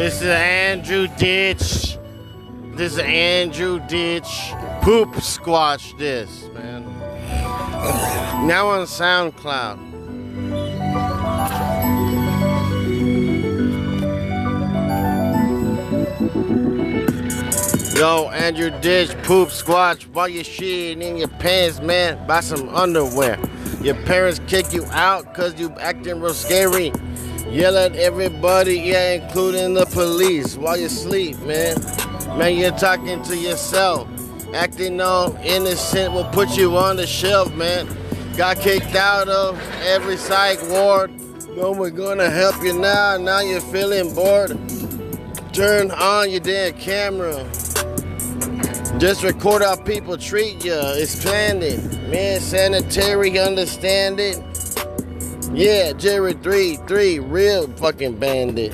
This is Andrew Ditch. This is Andrew Ditch. Poop squatch this, man. Now on SoundCloud. Yo, Andrew Ditch, poop squatch while you're shitting in your pants, man. Buy some underwear. Your parents kick you out cause you acting real scary. Yell at everybody, yeah, including the police while you sleep, man. Man, you're talking to yourself. Acting all innocent will put you on the shelf, man. Got kicked out of every psych ward. No, we're gonna help you now. Now you're feeling bored. Turn on your damn camera. Just record how people treat you. Expand it. Man, sanitary, understand it? Yeah, Jerry 3 3, real fucking bandit.